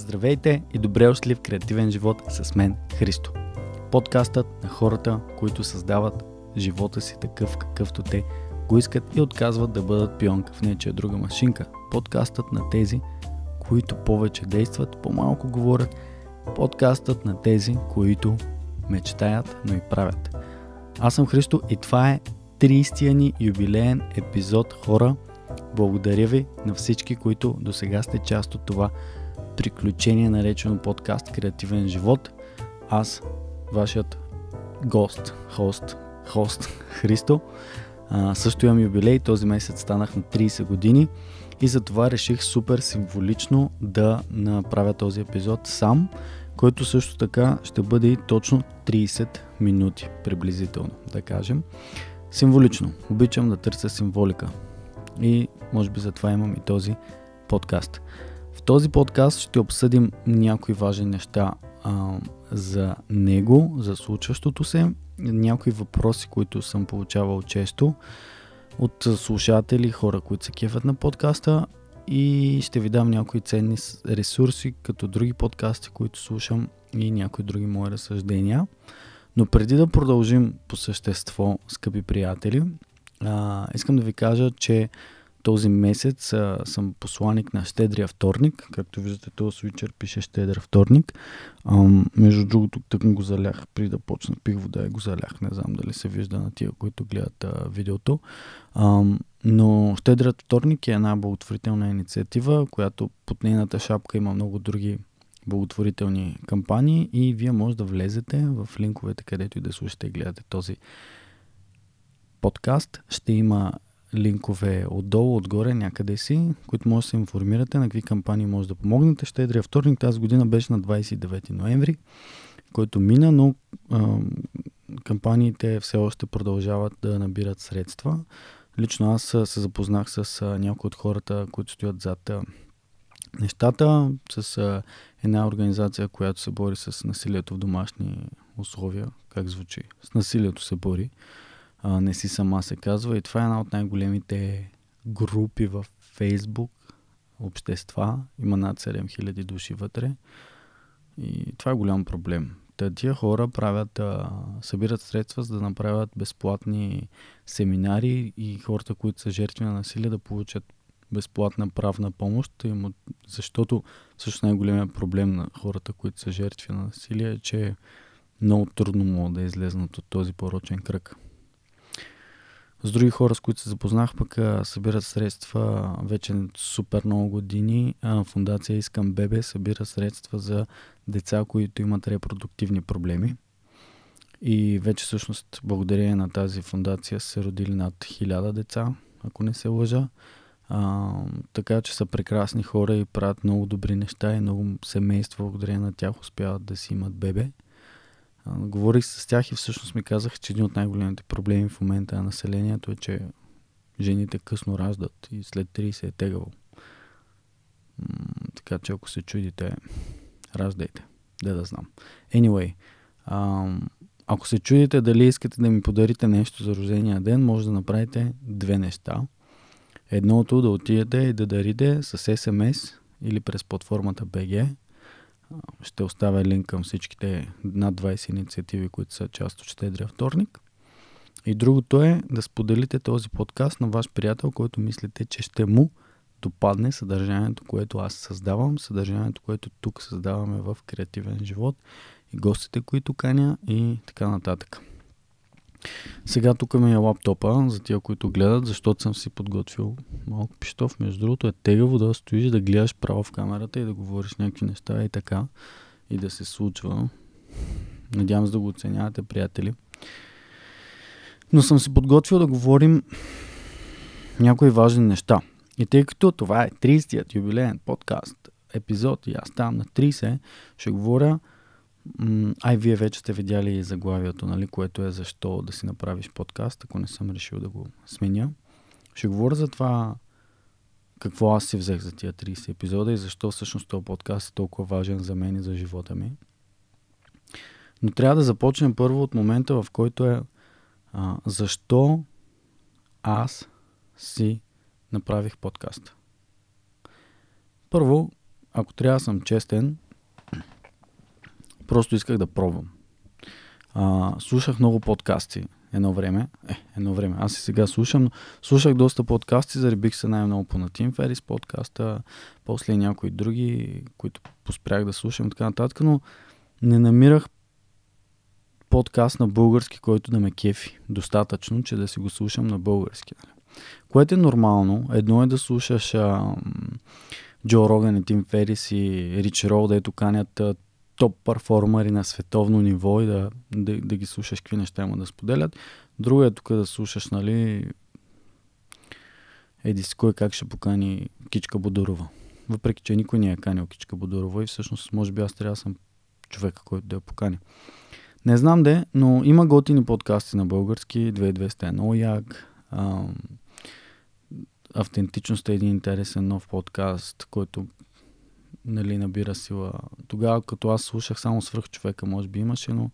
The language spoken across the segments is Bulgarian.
Здравейте и добре дошли в Креативен живот с мен, Христо. Подкастът на хората, които създават живота си такъв какъвто те го искат и отказват да бъдат пионка в нечия друга машинка. Подкастът на тези, които повече действат, по-малко говорят. Подкастът на тези, които мечтаят, но и правят. Аз съм Христо и това е 30-я ни юбилеен епизод хора. Благодаря ви на всички, които до сега сте част от това приключение, наречено подкаст Креативен живот. Аз, вашият гост, хост, хост Христо, също имам юбилей. Този месец станах на 30 години и затова реших супер символично да направя този епизод сам, който също така ще бъде и точно 30 минути приблизително, да кажем. Символично. Обичам да търся символика. И може би затова имам и този подкаст. В този подкаст ще обсъдим някои важни неща а, за него, за случващото се, някои въпроси, които съм получавал често от слушатели, хора, които се кефят на подкаста и ще ви дам някои ценни ресурси, като други подкасти, които слушам и някои други мои разсъждения. Но преди да продължим по същество, скъпи приятели, а, искам да ви кажа, че този месец а, съм посланик на Щедрия вторник. Както виждате, този свичър пише Щедър вторник. А, между другото, тък го залях, при да почна пих вода и го залях. Не знам дали се вижда на тия, които гледат а, видеото. А, но Щедрият вторник е една благотворителна инициатива, която под нейната шапка има много други благотворителни кампании и вие може да влезете в линковете, където и да слушате и гледате този подкаст. Ще има линкове отдолу, отгоре, някъде си, които може да се информирате на какви кампании може да помогнете. Щедрия вторник тази година беше на 29 ноември, който мина, но а, кампаниите все още продължават да набират средства. Лично аз се запознах с някои от хората, които стоят зад нещата, с една организация, която се бори с насилието в домашни условия. Как звучи? С насилието се бори а, Не си сама се казва. И това е една от най-големите групи в Фейсбук, общества. Има над 7000 души вътре. И това е голям проблем. Та тия хора правят, а, събират средства за да направят безплатни семинари и хората, които са жертви на насилие, да получат безплатна правна помощ, защото също най-големият проблем на хората, които са жертви на насилие е, че много трудно могат да излезнат от този порочен кръг. С други хора, с които се запознах, пък събират средства вече супер много години. Фундация Искам Бебе събира средства за деца, които имат репродуктивни проблеми. И вече всъщност благодарение на тази фундация се родили над хиляда деца, ако не се лъжа. А, така че са прекрасни хора и правят много добри неща и много семейства благодарение на тях успяват да си имат бебе. Говорих с тях и всъщност ми казах, че един от най-големите проблеми в момента на населението е, че жените късно раждат и след 30 е тегаво. Така че ако се чудите, раждайте. Да да знам. Anyway, ако се чудите дали искате да ми подарите нещо за рождения ден, може да направите две неща. Едното да отидете и да дарите с SMS или през платформата BG ще оставя линк към всичките над 20 инициативи, които са част от Щедрия вторник. И другото е да споделите този подкаст на ваш приятел, който мислите, че ще му допадне съдържанието, което аз създавам, съдържанието, което тук създаваме в креативен живот и гостите, които каня и така нататък. Сега тук ми е лаптопа, за тия, които гледат, защото съм си подготвил малко пиштов. Между другото е тегаво да стоиш, да гледаш право в камерата и да говориш някакви неща и така. И да се случва. Надявам се да го оценявате, приятели. Но съм си подготвил да говорим някои важни неща. И тъй като това е 30-тият юбилеен подкаст, епизод и аз ставам на 30, ще говоря Ай, вие вече сте видяли заглавието, нали, което е защо да си направиш подкаст, ако не съм решил да го сменя. Ще говоря за това какво аз си взех за тия 30 епизода и защо всъщност този подкаст е толкова важен за мен и за живота ми. Но трябва да започнем първо от момента, в който е а, защо аз си направих подкаст. Първо, ако трябва да съм честен, просто исках да пробвам. А, слушах много подкасти едно време. Е, едно време. Аз и сега слушам, но слушах доста подкасти, заребих се най-много по на Тим Ферис подкаста, после някои други, които поспрях да слушам и така нататък, но не намирах подкаст на български, който да ме кефи достатъчно, че да си го слушам на български. Нали? Което е нормално. Едно е да слушаш а, Джо Роган и Тим Ферис и Рич Рол, дето канят топ перформери на световно ниво и да, да, да ги слушаш какви неща има да споделят. Друго е тук да слушаш, нали, еди си кой как ще покани Кичка Бодорова. Въпреки, че никой не е канил Кичка Бодорова и всъщност може би аз трябва да съм човека, който да я покани. Не знам де, но има готини подкасти на български. 2200 е много як. Автентичност е един интересен нов подкаст, който нали, набира сила. Тогава, като аз слушах само свръх човека, може би имаше, но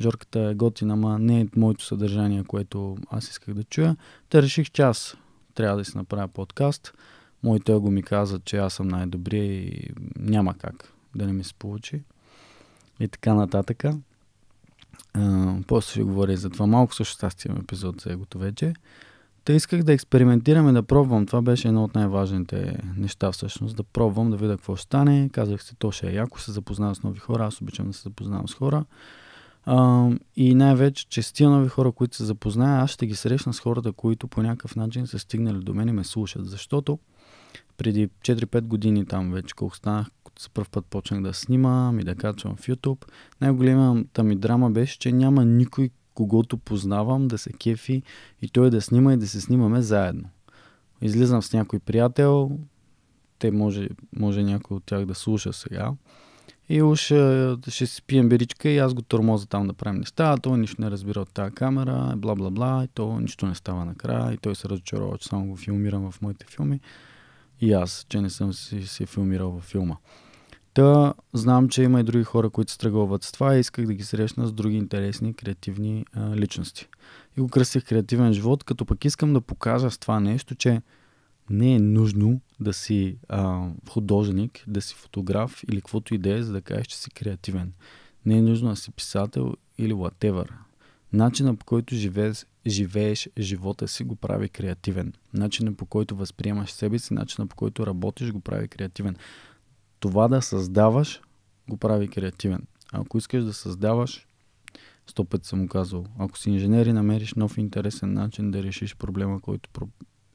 Жорката е готина, ама не е моето съдържание, което аз исках да чуя. Те реших, че аз трябва да си направя подкаст. Моите го ми каза, че аз съм най-добрия и няма как да не ми се получи. И така нататък. Uh, после ще говоря за това малко, също аз имам епизод за егото вече. Та исках да експериментирам и да пробвам. Това беше едно от най-важните неща всъщност. Да пробвам, да видя какво стане. Казах се, то ще е яко, се запознавам с нови хора. Аз обичам да се запознавам с хора. Uh, и най-вече, че с тия нови хора, които се запозная, аз ще ги срещна с хората, които по някакъв начин са стигнали до мен и ме слушат. Защото преди 4-5 години там вече, колко станах, за първ път почнах да снимам и да качвам в YouTube. Най-големата ми драма беше, че няма никой, когото познавам, да се кефи и той да снима и да се снимаме заедно. Излизам с някой приятел, те може, може някой от тях да слуша сега. И уж ще си пием беричка и аз го тормоза там да правим неща, а той нищо не разбира от тази камера, бла бла бла, и то нищо не става накрая, и той се разочарова, че само го филмирам в моите филми. И аз, че не съм си, си филмирал във филма. Та знам, че има и други хора, които стръгълват с това и исках да ги срещна с други интересни, креативни а, личности. И го кръстих креативен живот, като пък искам да покажа с това нещо, че не е нужно да си а, художник, да си фотограф или каквото и е, за да кажеш, че си креативен. Не е нужно да си писател или whatever. Начинът по който живееш, живееш живота си го прави креативен. Начинът по който възприемаш себе си, начинът по който работиш го прави креативен това да създаваш го прави креативен. Ако искаш да създаваш, сто пъти съм казал, ако си инженер и намериш нов интересен начин да решиш проблема, който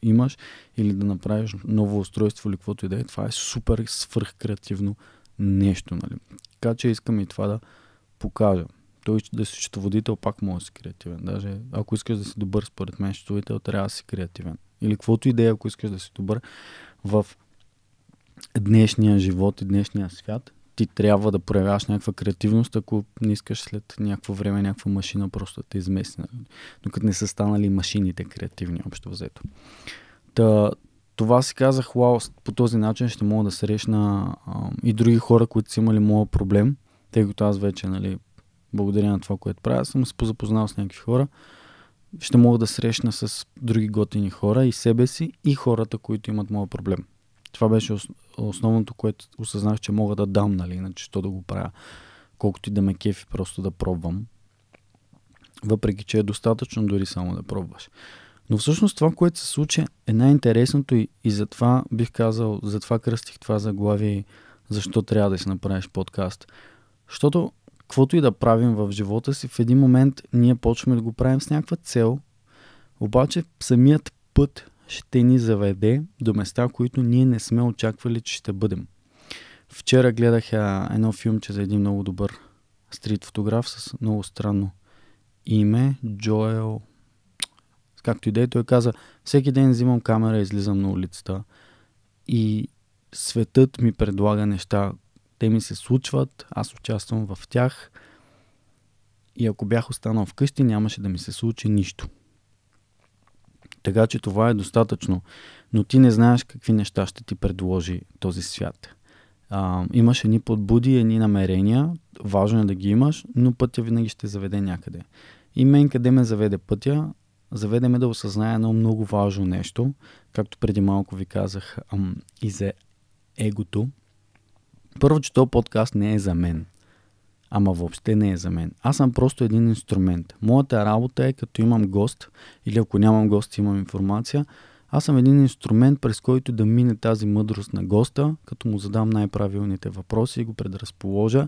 имаш или да направиш ново устройство или каквото и да е, това е супер свърхкреативно нещо. Нали? Така че искам и това да покажа. Той да си счетоводител пак може да си креативен. Даже ако искаш да си добър, според мен, счетоводител трябва да си креативен. Или каквото и да е, ако искаш да си добър в днешния живот и днешния свят, ти трябва да проявяваш някаква креативност, ако не искаш след някакво време някаква машина просто да те измести. Докато не са станали машините креативни, общо взето. Та, това си казах, вау, по този начин ще мога да срещна а, и други хора, които са имали моят проблем, тъй като аз вече, нали, благодаря на това, което правя, съм се позапознал с някакви хора. Ще мога да срещна с други готини хора и себе си, и хората, които имат моят проблем. Това беше основното, което осъзнах, че мога да дам, нали, иначе що да го правя. Колкото и да ме кефи, просто да пробвам. Въпреки, че е достатъчно дори само да пробваш. Но всъщност това, което се случи е най-интересното и, и затова бих казал, затова кръстих това заглавие защо трябва да си направиш подкаст. Защото каквото и да правим в живота си, в един момент ние почваме да го правим с някаква цел, обаче самият път ще ни заведе до места, които ние не сме очаквали, че ще бъдем. Вчера гледах едно филмче за един много добър стрит фотограф с много странно име, Джоел. Както и да е, той каза, всеки ден взимам камера и излизам на улицата и светът ми предлага неща. Те ми се случват, аз участвам в тях и ако бях останал вкъщи, нямаше да ми се случи нищо. Така че това е достатъчно. Но ти не знаеш какви неща ще ти предложи този свят. А, имаш едни подбуди, едни намерения, важно е да ги имаш, но пътя винаги ще заведе някъде. И мен къде ме заведе пътя? Заведе ме да осъзная едно много важно нещо, както преди малко ви казах ам, и за егото. Първо, че този подкаст не е за мен. Ама въобще не е за мен. Аз съм просто един инструмент. Моята работа е като имам гост или ако нямам гост, имам информация. Аз съм един инструмент, през който да мине тази мъдрост на госта, като му задам най-правилните въпроси го предразположа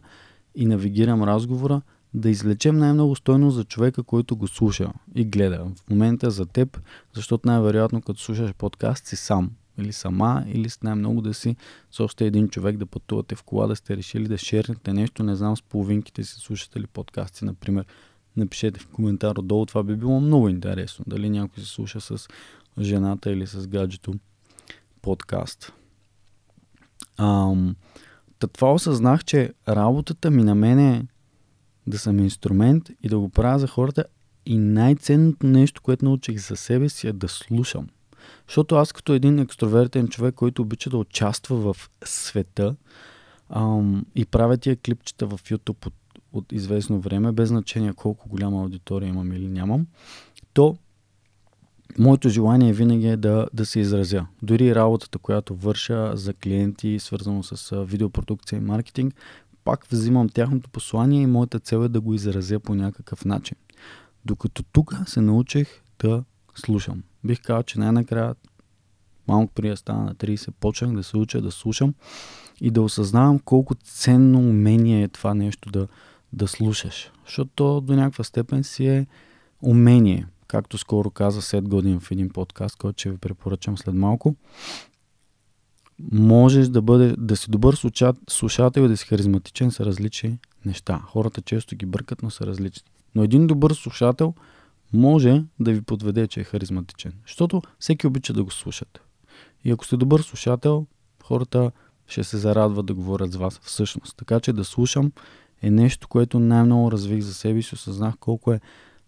и навигирам разговора, да извлечем най-много стойност за човека, който го слуша и гледа. В момента за теб, защото най-вероятно като слушаш подкаст си сам или сама, или с най-много да си с още един човек да пътувате в кола, да сте решили да шернете нещо, не знам, с половинките си слушате ли подкасти, например. Напишете в коментар отдолу, това би било много интересно. Дали някой се слуша с жената или с гаджето подкаст. Ам, това осъзнах, че работата ми на мен е да съм инструмент и да го правя за хората и най-ценното нещо, което научих за себе си е да слушам. Защото аз като един екстровертен човек, който обича да участва в света ам, и правя тия клипчета в YouTube от, от известно време, без значение колко голяма аудитория имам или нямам, то моето желание винаги е да, да се изразя. Дори работата, която върша за клиенти, свързано с видеопродукция и маркетинг, пак взимам тяхното послание и моята цел е да го изразя по някакъв начин. Докато тук се научих да слушам. Бих казал, че най-накрая, малко преди да стана на 30, почнах да се уча да слушам и да осъзнавам колко ценно умение е това нещо да, да слушаш. Защото то до някаква степен си е умение. Както скоро каза Сет Годин в един подкаст, който ще ви препоръчам след малко можеш да, бъде, да си добър слушател и да си харизматичен са различни неща. Хората често ги бъркат, но са различни. Но един добър слушател може да ви подведе, че е харизматичен. Защото всеки обича да го слушат. И ако сте добър слушател, хората ще се зарадват да говорят с вас всъщност. Така че да слушам е нещо, което най-много развих за себе си, осъзнах колко е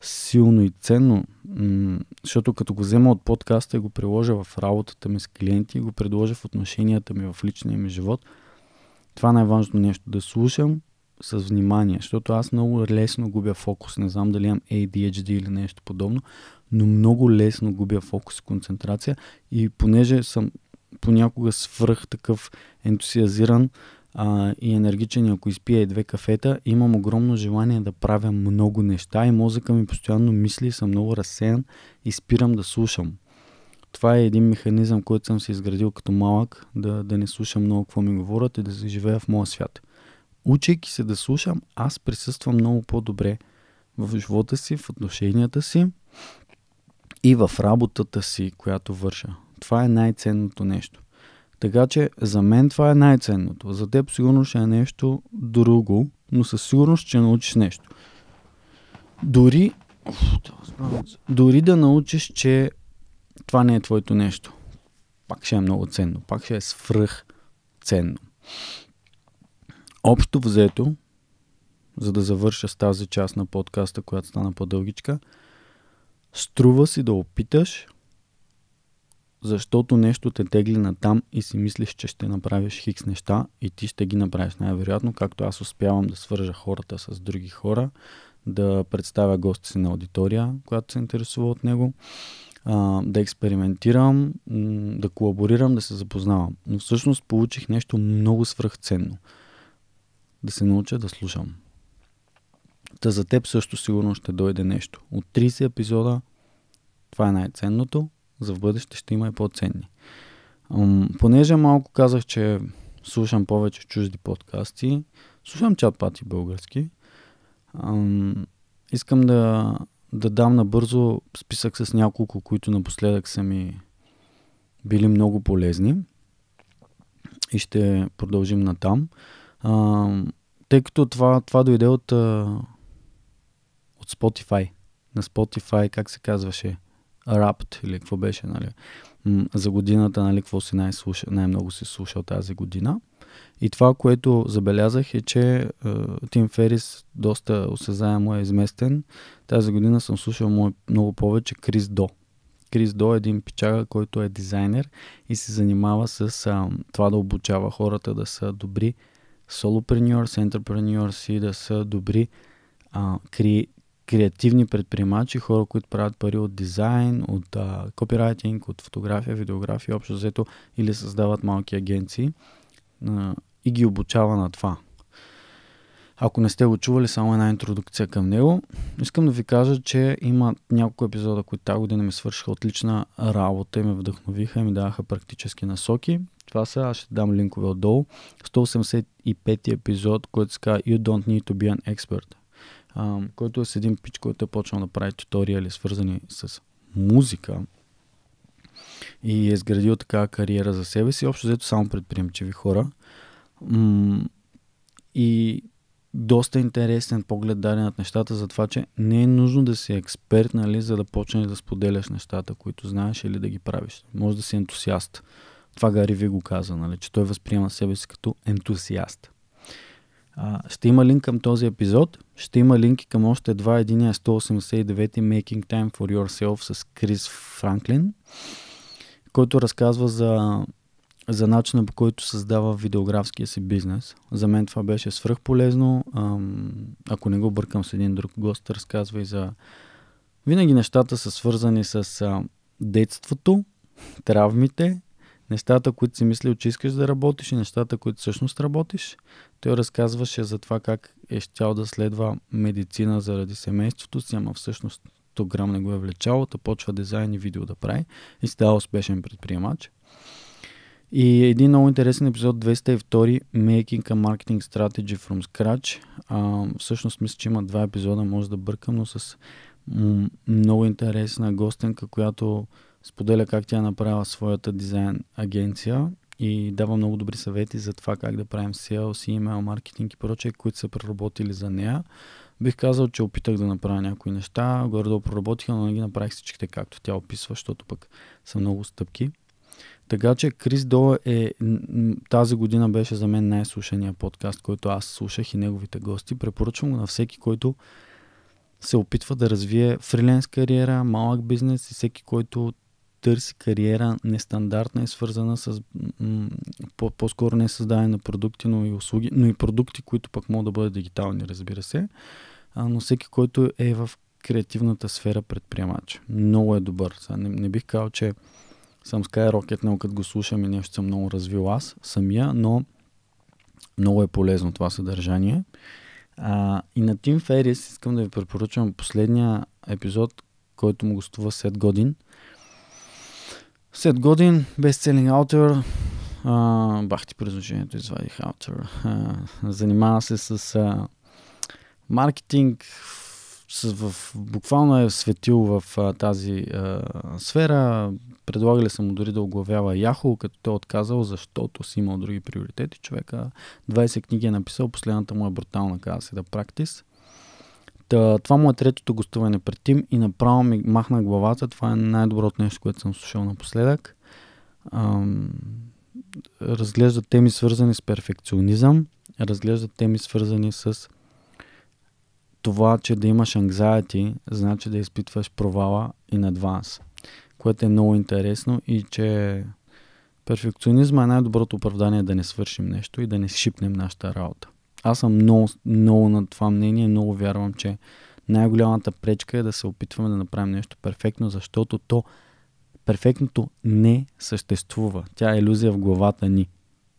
силно и ценно, защото като го взема от подкаста и го приложа в работата ми с клиенти и го предложа в отношенията ми в личния ми живот, това най-важното нещо. Да слушам с внимание, защото аз много лесно губя фокус. Не знам дали имам ADHD или нещо подобно, но много лесно губя фокус и концентрация и понеже съм понякога свръх такъв ентусиазиран, а, и енергичен, ако изпия и две кафета, имам огромно желание да правя много неща и мозъка ми постоянно мисли, съм много разсеян и спирам да слушам. Това е един механизъм, който съм си изградил като малък, да, да не слушам много какво ми говорят и да се живея в моя свят. Учейки се да слушам, аз присъствам много по-добре в живота си, в отношенията си и в работата си, която върша. Това е най-ценното нещо. Така че за мен това е най-ценното. За теб сигурно ще е нещо друго, но със сигурност ще научиш нещо. Дори, дори да научиш, че това не е твоето нещо, пак ще е много ценно, пак ще е свръх ценно. Общо взето, за да завърша с тази част на подкаста, която стана по-дългичка, струва си да опиташ защото нещо те тегли на там и си мислиш, че ще направиш хикс неща и ти ще ги направиш най-вероятно, както аз успявам да свържа хората с други хора, да представя гости си на аудитория, която се интересува от него, да експериментирам, да колаборирам, да се запознавам. Но всъщност получих нещо много свръхценно. Да се науча да слушам. Та за теб също сигурно ще дойде нещо. От 30 епизода това е най-ценното за в бъдеще ще има и по-ценни. понеже малко казах, че слушам повече чужди подкасти, слушам чат пати български, искам да, да дам набързо списък с няколко, които напоследък са ми били много полезни и ще продължим на там. Тъй като това, това дойде от, от Spotify. На Spotify, как се казваше? Rapt или какво беше, нали? За годината, нали, какво си най- най-много си слушал тази година. И това, което забелязах е, че Тим Ферис доста осезаемо е изместен. Тази година съм слушал много повече Крис До. Крис До е един пичага, който е дизайнер и се занимава с а, това да обучава хората да са добри солопреньорс, ентерпреньорс и да са добри а, кри, креативни предприемачи, хора, които правят пари от дизайн, от а, копирайтинг, от фотография, видеография, общо взето, или създават малки агенции. А, и ги обучава на това. Ако не сте го чували, само една интродукция към него. Искам да ви кажа, че има няколко епизода, които тази година ми свършиха отлична работа и ме вдъхновиха и ми даваха практически насоки. Това са, аз ще дам линкове отдолу. 185 епизод, който се казва You don't need to be an expert. А, който е с един пич, който е почнал да прави туториали, свързани с музика и е изградил такава кариера за себе си. Общо взето само предприемчиви хора. И доста интересен поглед даде над нещата за това, че не е нужно да си експерт, нали, за да почнеш да споделяш нещата, които знаеш или да ги правиш. Може да си ентусиаст. Това Гари ви го каза, нали, че той възприема себе си като ентусиаст. А, ще има линк към този епизод, ще има линки към още два. Единия 189 е Making Time for Yourself с Крис Франклин, който разказва за за начина по който създава видеографския си бизнес. За мен това беше свръхполезно. Ако не го бъркам с един друг гост, разказва и за... Винаги нещата са свързани с детството, травмите, нещата, които си мислил, че искаш да работиш и нещата, които всъщност работиш. Той разказваше за това как е щял да следва медицина заради семейството си, ама всъщност то грам не го е влечало, да почва дизайн и видео да прави и става успешен предприемач. И един много интересен епизод, 202, Making a Marketing Strategy from Scratch. А, всъщност мисля, че има два епизода, може да бъркам, но с много интересна гостенка, която споделя как тя направила своята дизайн агенция и дава много добри съвети за това как да правим sales, email маркетинг и прочее, които са преработили за нея. Бих казал, че опитах да направя някои неща, горе-долу проработиха, но не ги направих всичките както тя описва, защото пък са много стъпки. Така че Крис До е тази година беше за мен най-слушания подкаст, който аз слушах и неговите гости. Препоръчвам го на всеки, който се опитва да развие фриленс кариера, малък бизнес и всеки, който търси кариера нестандартна и свързана с по-скоро не създаване на продукти, но и услуги, но и продукти, които пък могат да бъдат дигитални, разбира се. А, но всеки, който е в креативната сфера предприемач. Много е добър. Не, не бих казал, че съм Skyrocket, като го слушам и нещо съм много развил аз самия, но много е полезно това съдържание. А, и на Тим Ферис искам да ви препоръчвам последния епизод, който му гостува Сет Годин. Сет Годин, бестселинг аутор, бах ти предложението, извадих аутор. занимава се с а, маркетинг, с, в, буквално е светил в а, тази а, сфера. Предлагали са му дори да оглавява Яхо, като той е отказал, защото си имал други приоритети. Човека 20 книги е написал, последната му е брутална, каза се да практис. Та, това му е третото гостуване пред Тим и направо ми махна главата. Това е най-доброто нещо, което съм слушал напоследък. Ам, разглежда теми свързани с перфекционизъм, разглежда теми свързани с това, че да имаш anxiety, значи да изпитваш провала in advance, което е много интересно и че перфекционизма е най-доброто оправдание да не свършим нещо и да не шипнем нашата работа. Аз съм много, много на това мнение много вярвам, че най-голямата пречка е да се опитваме да направим нещо перфектно, защото то перфектното не съществува. Тя е иллюзия в главата ни,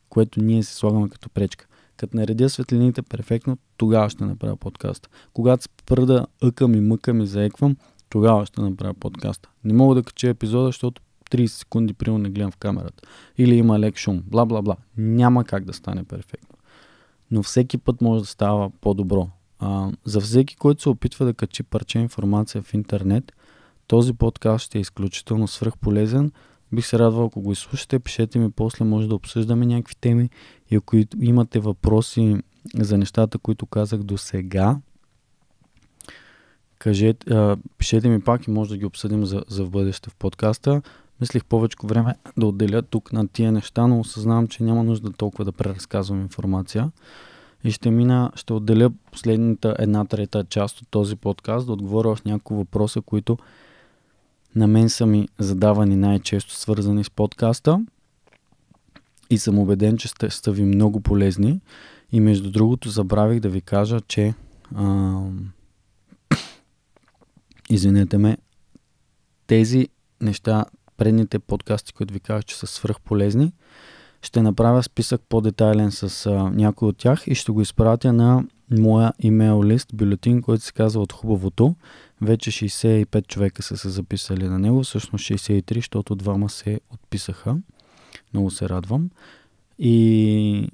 което ние се слагаме като пречка. Като наредя светлините перфектно, тогава ще направя подкаста. Когато спра даъкам и мъкам и заеквам, тогава ще направя подкаста. Не мога да кача епизода, защото 30 секунди примерно не гледам в камерата. Или има лек шум, бла бла бла. Няма как да стане перфектно. Но всеки път може да става по-добро. А, за всеки, който се опитва да качи парче информация в интернет, този подкаст ще е изключително свръхполезен, Бих се радвал, ако го изслушате, пишете ми после, може да обсъждаме някакви теми и ако имате въпроси за нещата, които казах до сега, кажете, а, пишете ми пак и може да ги обсъдим за, за в бъдеще в подкаста. Мислих повече време да отделя тук на тия неща, но осъзнавам, че няма нужда толкова да преразказвам информация. И ще мина, ще отделя последната една трета част от този подкаст, да отговоря в няколко въпроса, които на мен са ми задавани най-често свързани с подкаста и съм убеден, че сте, сте ви много полезни. И между другото забравих да ви кажа, че а, извинете ме, тези неща, предните подкасти, които ви казах, че са свръхполезни, ще направя списък по-детайлен с а, някой от тях и ще го изпратя на моя имейл лист, бюлетин, който се казва от хубавото. Вече 65 човека са се записали на него, всъщност 63, защото двама се отписаха. Много се радвам. И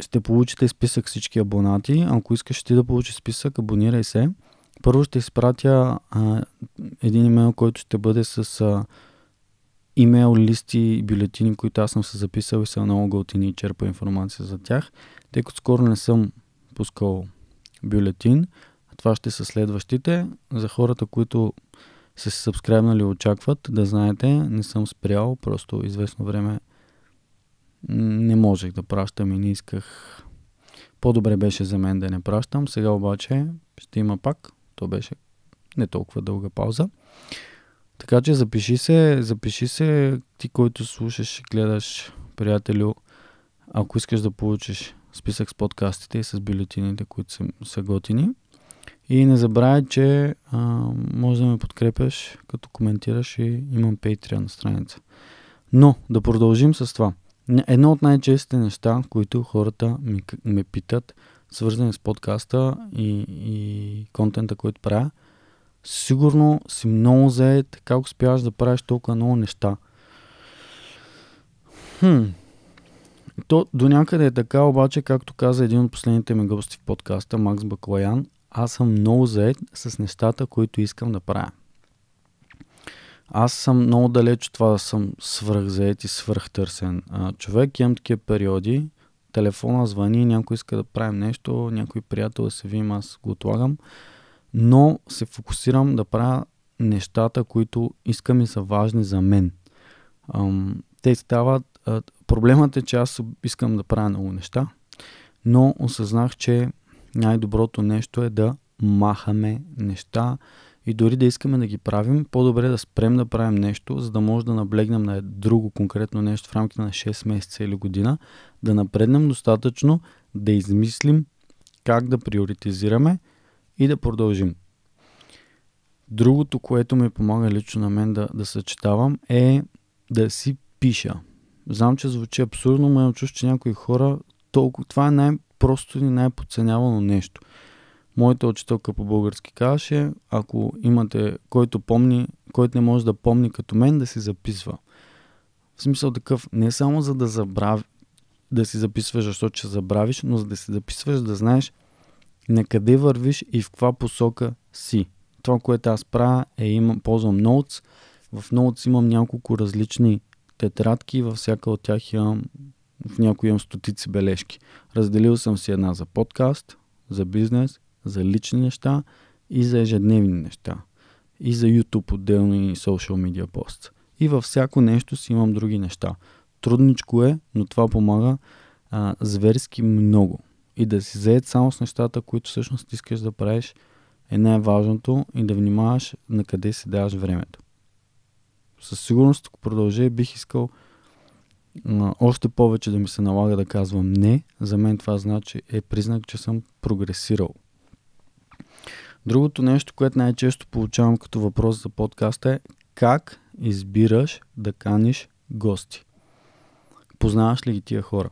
ще получите списък всички абонати. Ако искаш ти да получиш списък, абонирай се. Първо ще изпратя а, един имейл, който ще бъде с а, имейл листи и бюлетини, които аз съм се записал и са много готини и черпа информация за тях. Тъй като скоро не съм пускал бюлетин, това ще са следващите. За хората, които са се сабскрайбнали очакват, да знаете, не съм спрял, просто известно време не можех да пращам и не исках. По-добре беше за мен да не пращам. Сега обаче ще има пак. То беше не толкова дълга пауза. Така че запиши се, запиши се ти, който слушаш и гледаш, приятелю, ако искаш да получиш списък с подкастите и с бюлетините, които са, са готини. И не забравяй, че а, може да ме подкрепяш, като коментираш и имам Patreon страница. Но да продължим с това. Едно от най-честите неща, които хората ми, ме питат, свързани с подкаста и, и контента, който правя, сигурно си много заед, как успяваш да правиш толкова много неща. Хм. То до някъде е така, обаче, както каза един от последните ми гости в подкаста, Макс Баклаян, аз съм много заед с нещата, които искам да правя. Аз съм много далеч от това да съм свръхзаед и свръхтърсен човек. Имам такива периоди. Телефона звъни, някой иска да правим нещо, някой приятел да се видим, аз го отлагам. Но се фокусирам да правя нещата, които искам и са важни за мен. Те стават... Проблемът е, че аз искам да правя много неща, но осъзнах, че най-доброто нещо е да махаме неща, и дори да искаме да ги правим, по-добре да спрем да правим нещо, за да може да наблегнем на друго конкретно нещо в рамките на 6 месеца или година, да напреднем достатъчно, да измислим как да приоритизираме и да продължим. Другото, което ми помага лично на мен да, да съчетавам е да си пиша. Знам, че звучи абсурдно, но имам чувство, че някои хора толкова... Това е най-просто и най-подценявано нещо – Моята учителка по български казваше, ако имате който помни, който не може да помни като мен, да си записва. В смисъл такъв, не само за да забрави, да си записваш, защото ще забравиш, но за да си записваш, да знаеш на къде вървиш и в каква посока си. Това, което аз правя е имам, ползвам Notes. В Notes имам няколко различни тетрадки, във всяка от тях имам, в някои имам стотици бележки. Разделил съм си една за подкаст, за бизнес за лични неща и за ежедневни неща. И за YouTube отделно и social media пост. И във всяко нещо си имам други неща. Трудничко е, но това помага а, зверски много. И да си заед само с нещата, които всъщност искаш да правиш, е най-важното и да внимаваш на къде си даваш времето. Със сигурност, ако продължа, бих искал а, още повече да ми се налага да казвам не. За мен това значи е признак, че съм прогресирал. Другото нещо, което най-често получавам като въпрос за подкаста е как избираш да каниш гости? Познаваш ли ги тия хора?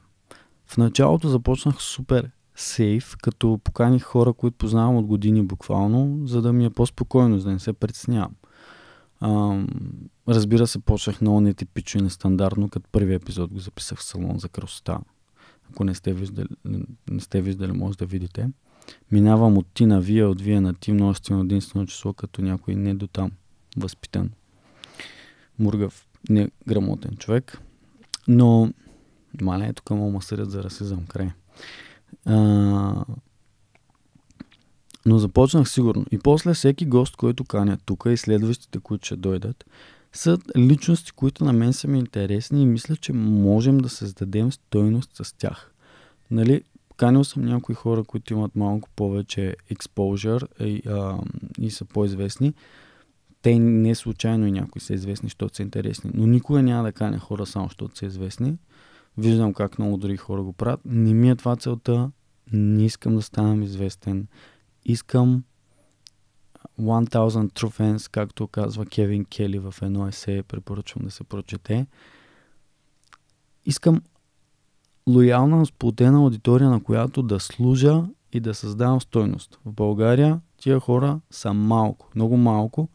В началото започнах супер сейф, като поканих хора, които познавам от години буквално, за да ми е по-спокойно, за да не се притеснявам. Ам, разбира се, почнах много нетипично и нестандартно, като първи епизод го записах в салон за красота. Ако не сте виждали, не сте виждали може да видите. Минавам от ти на вие, от вие на ти, множествено единствено число, като някой не до там възпитан. Мургав, неграмотен човек. Но, мале, тук му съдят за расизъм, край. А, но започнах сигурно. И после всеки гост, който каня тук и следващите, които ще дойдат, са личности, които на мен са ми интересни и мисля, че можем да създадем стойност с тях. Нали, Канил съм някои хора, които имат малко повече exposure и, а, и са по-известни. Те не случайно и някои са известни, защото са интересни. Но никога няма да каня хора само, защото са известни. Виждам как много други хора го правят. Не ми е това целта. Не искам да ставам известен. Искам 1000 True Fans, както казва Кевин Кели в едно есе, препоръчвам да се прочете. Искам лоялна, сплотена аудитория, на която да служа и да създавам стойност. В България тия хора са малко, много малко.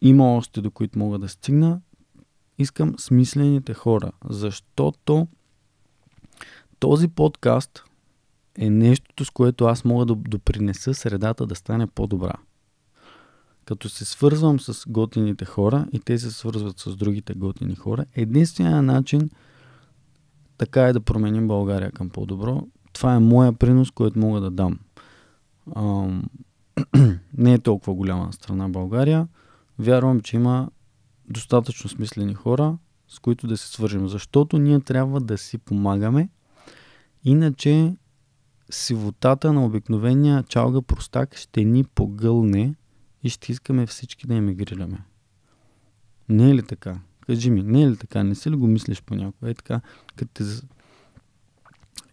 Има още до които мога да стигна. Искам смислените хора, защото този подкаст е нещото, с което аз мога да допринеса средата да стане по-добра. Като се свързвам с готините хора и те се свързват с другите готини хора, единственият начин така е да променим България към по-добро. Това е моя принос, който мога да дам. Ам, не е толкова голяма страна България. Вярвам, че има достатъчно смислени хора, с които да се свържим. Защото ние трябва да си помагаме. Иначе сивотата на обикновения чалга простак ще ни погълне и ще искаме всички да емигрираме. Не е ли така? Кажи ми, не е ли така? Не си ли го мислиш понякога? Е така, като те...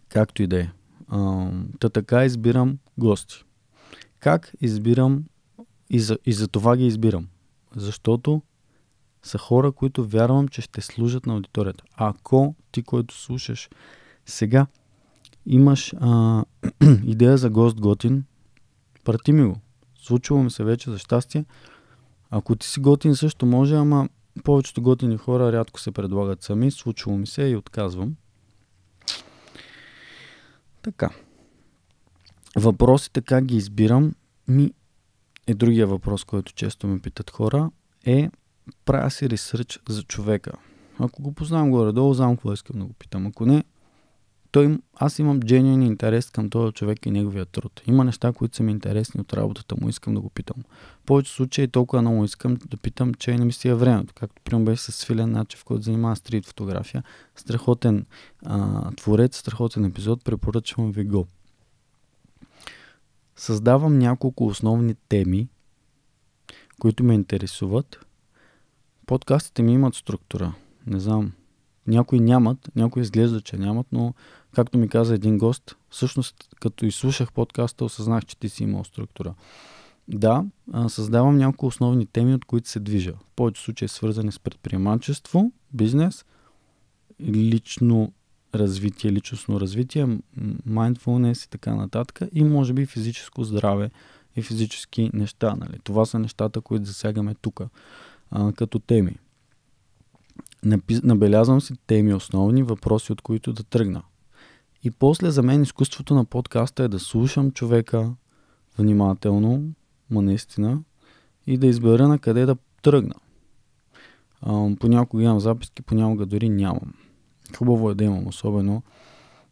Както и да е. Та така избирам гости. Как избирам и за, и за това ги избирам? Защото са хора, които вярвам, че ще служат на аудиторията. Ако ти, който слушаш сега, имаш а, идея за гост готин, прати ми го. Случило ми се вече за щастие. Ако ти си готин също може, ама повечето готини хора рядко се предлагат сами. Случило ми се и отказвам. Така. Въпросите как ги избирам ми е другия въпрос, който често ме питат хора. Е правя си ресърч за човека. Ако го познавам горе-долу, знам какво искам да го питам. Ако не, той, аз имам дженен интерес към този човек и неговия труд. Има неща, които са ми интересни от работата му, искам да го питам. В повече случаи толкова много искам да питам, че не ми стига времето. Както прием беше с Свилен Начев, който занимава стрит фотография. Страхотен а, творец, страхотен епизод, препоръчвам ви го. Създавам няколко основни теми, които ме интересуват. Подкастите ми имат структура. Не знам, някои нямат, някои изглежда, че нямат, но както ми каза един гост, всъщност като изслушах подкаста, осъзнах, че ти си имал структура. Да, създавам няколко основни теми, от които се движа. В повече случаи свързани с предприемачество, бизнес, лично развитие, личностно развитие, mindfulness и така нататък и може би физическо здраве и физически неща. Нали? Това са нещата, които засягаме тук като теми. Набелязвам си теми основни, въпроси, от които да тръгна. И после за мен изкуството на подкаста е да слушам човека внимателно, ма наистина, и да избера на къде да тръгна. А, понякога имам записки, понякога дори нямам. Хубаво е да имам, особено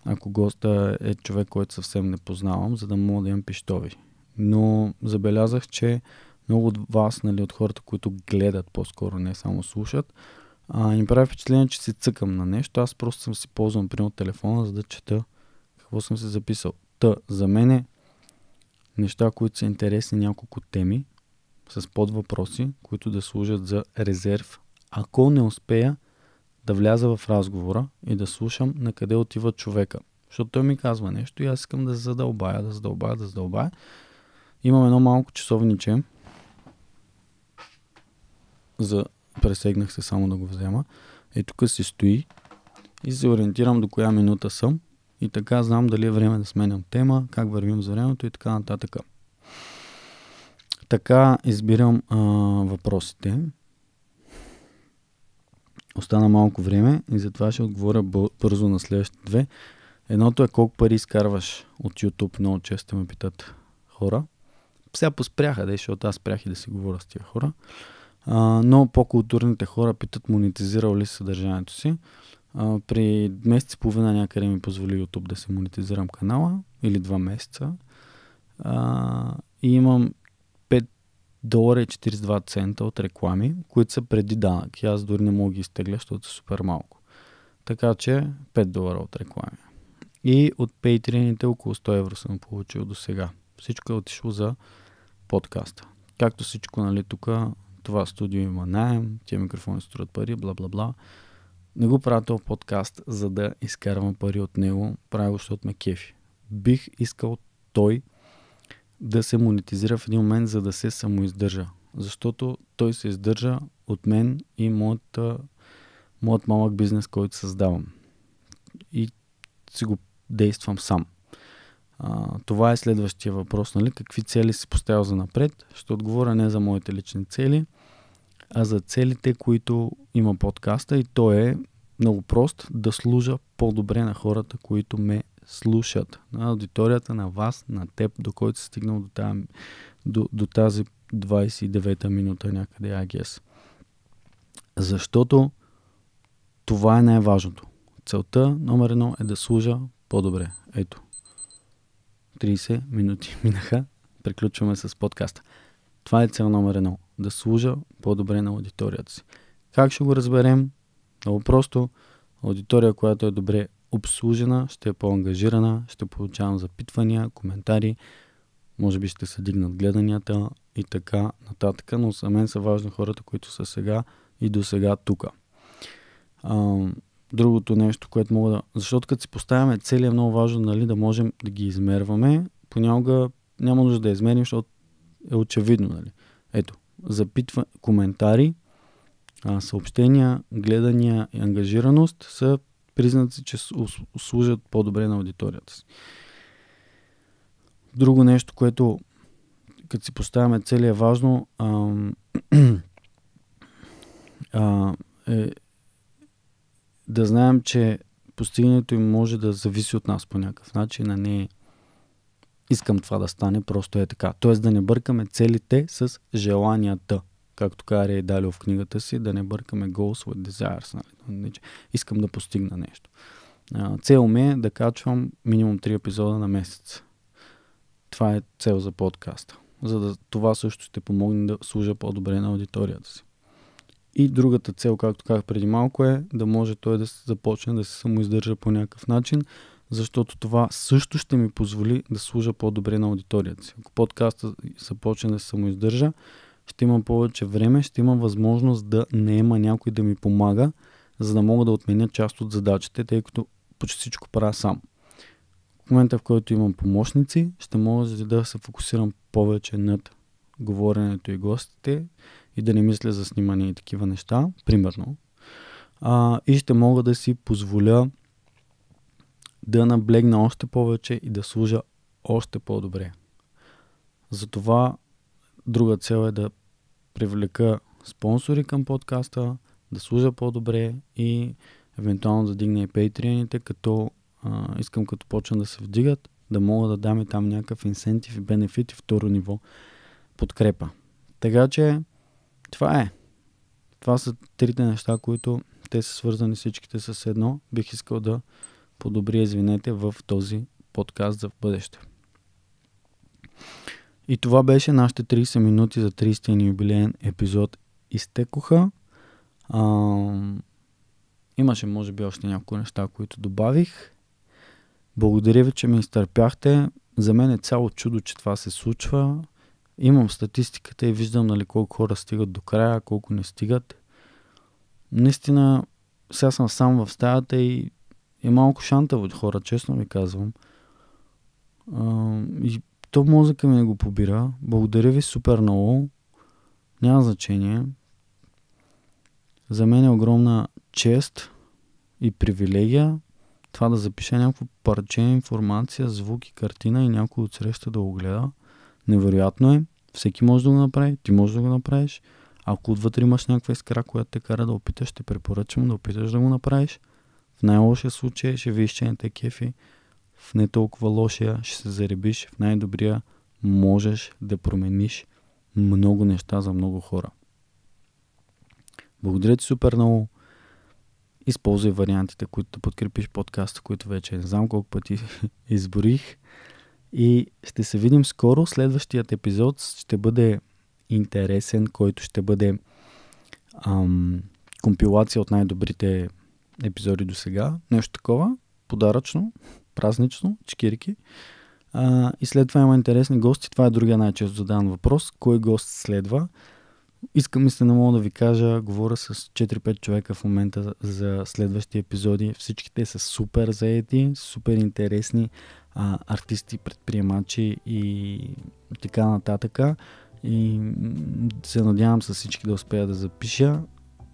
ако госта е човек, който съвсем не познавам, за да мога да имам пищови. Но забелязах, че много от вас, нали, от хората, които гледат по-скоро, не само слушат, а, им прави впечатление, че си цъкам на нещо. Аз просто съм си ползвам, примерно, телефона, за да чета какво съм се записал. Та, за мен е неща, които са интересни, няколко теми с подвъпроси, които да служат за резерв. Ако не успея да вляза в разговора и да слушам на къде отива човека. Защото той ми казва нещо и аз искам да задълбая, да задълбая, да задълбая. Имам едно малко часовниче. За пресегнах се само да го взема. И тук си стои и се ориентирам до коя минута съм и така знам дали е време да сменям тема, как вървим за времето и така нататък. Така избирам а, въпросите. Остана малко време и затова ще отговоря бързо на следващите две. Едното е колко пари изкарваш от YouTube, много често ме питат хора. Сега поспряха, защото аз спрях и да си говоря с тия хора. Но по-културните хора питат монетизирал ли съдържанието си. А, при месец и половина някъде ми позволи YouTube да се монетизирам канала или два месеца. А, и имам 5 долара и 42 цента от реклами, които са преди данък. И аз дори не мога ги изтегля, защото са супер малко. Така че 5 долара от реклами. И от пейтрините около 100 евро съм получил до сега. Всичко е отишло за подкаста. Както всичко, нали, тук това студио има найем, тия микрофони струват пари, бла бла бла. Не го правя този подкаст, за да изкарвам пари от него, правя го, защото ме кефи. Бих искал той да се монетизира в един момент, за да се самоиздържа. Защото той се издържа от мен и моята, моят малък бизнес, който създавам. и си го действам сам. А, това е следващия въпрос, нали? Какви цели си поставил за напред? Ще отговоря не за моите лични цели, а за целите, които има подкаста и то е много прост да служа по-добре на хората, които ме слушат. На аудиторията, на вас, на теб, до който си стигнал до тази, до, до тази 29-та минута някъде, guess. Защото това е най-важното. Целта номер едно е да служа по-добре. Ето. 30 минути минаха. Приключваме с подкаста. Това е цел номер едно. Да служа по-добре на аудиторията си. Как ще го разберем? Много просто. Аудитория, която е добре обслужена, ще е по-ангажирана, ще получавам запитвания, коментари, може би ще се дигнат гледанията и така нататък, но за мен са важни хората, които са сега и до сега тук. Другото нещо, което мога да... Защото като си поставяме цели е много важно нали, да можем да ги измерваме. Понякога няма нужда да измерим, защото е очевидно. Нали. Ето, запитва коментари, съобщения, гледания и ангажираност са признаци, че служат по-добре на аудиторията си. Друго нещо, което като си поставяме цели е важно а, а, е да знаем, че постигането им може да зависи от нас по някакъв начин, а не искам това да стане, просто е така. Тоест да не бъркаме целите с желанията както каза Рей Далио в книгата си, да не бъркаме goals with desires. Нали? Искам да постигна нещо. Цел ми е да качвам минимум 3 епизода на месец. Това е цел за подкаста. За да това също ще помогне да служа по-добре на аудиторията си. И другата цел, както казах преди малко, е да може той да започне да се самоиздържа по някакъв начин, защото това също ще ми позволи да служа по-добре на аудиторията си. Ако подкаста започне да се самоиздържа, ще имам повече време, ще имам възможност да не има някой да ми помага, за да мога да отменя част от задачите, тъй като почти всичко правя сам. В момента, в който имам помощници, ще мога да се фокусирам повече над говоренето и гостите и да не мисля за снимане и такива неща, примерно. А, и ще мога да си позволя да наблегна още повече и да служа още по-добре. Затова Друга цел е да привлека спонсори към подкаста, да служа по-добре и евентуално да дигне и пейтрианите, като а, искам като почна да се вдигат, да мога да дам и там някакъв инсентив и бенефит и второ ниво подкрепа. Така че това е. Това са трите неща, които те са свързани всичките с едно. Бих искал да подобря, извинете, в този подкаст за в бъдеще. И това беше нашите 30 минути за 30-ти ни епизод. Изтекоха. А, имаше, може би, още някои неща, които добавих. Благодаря ви, че ме изтърпяхте. За мен е цяло чудо, че това се случва. Имам статистиката и виждам нали, колко хора стигат до края, колко не стигат. Наистина, сега съм сам в стаята и е малко шанта от хора, честно ви казвам. А, и то мозъка ми не го побира. Благодаря ви супер много. Няма значение. За мен е огромна чест и привилегия това да запиша някакво парче информация, звук и картина и някой от среща да го гледа. Невероятно е. Всеки може да го направи. Ти можеш да го направиш. Ако отвътре имаш някаква искра, която те кара да опиташ, ще препоръчам да опиташ да го направиш. В най-лошия случай ще виж, че не те кефи в не толкова лошия ще се заребиш, в най-добрия можеш да промениш много неща за много хора. Благодаря ти супер много. Използвай вариантите, които да подкрепиш подкаста, които вече не знам колко пъти изборих. И ще се видим скоро. Следващият епизод ще бъде интересен, който ще бъде ам, компилация от най-добрите епизоди до сега. Нещо такова, подаръчно празнично, чекирки. А, и след това има интересни гости. Това е другия най-често задаван въпрос. Кой гост следва? Искам и не мога да ви кажа, говоря с 4-5 човека в момента за следващи епизоди. Всичките са супер заети, супер интересни а, артисти, предприемачи и така нататък. И се надявам с всички да успея да запиша.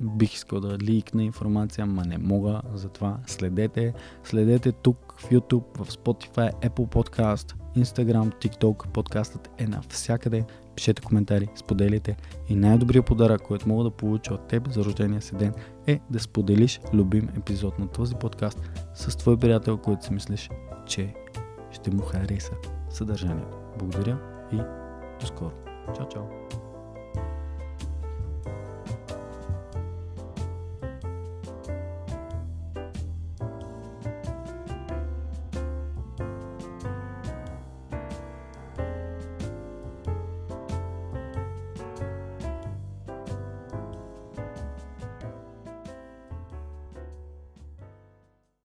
бих искал да ликна информация, ма не мога, затова следете. Следете тук в YouTube, в Spotify, Apple Podcast, Instagram, TikTok. Подкастът е навсякъде. Пишете коментари, споделите и най-добрият подарък, който мога да получа от теб за рождения си ден е да споделиш любим епизод на този подкаст с твой приятел, който си мислиш, че ще му хареса съдържанието. Благодаря и до скоро. Чао, чао!